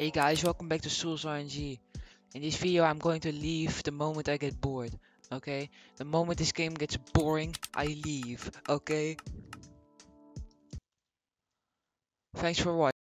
Hey guys, welcome back to Sol's RNG. In this video I'm going to leave the moment I get bored, okay? The moment this game gets boring, I leave, okay? Thanks for watching.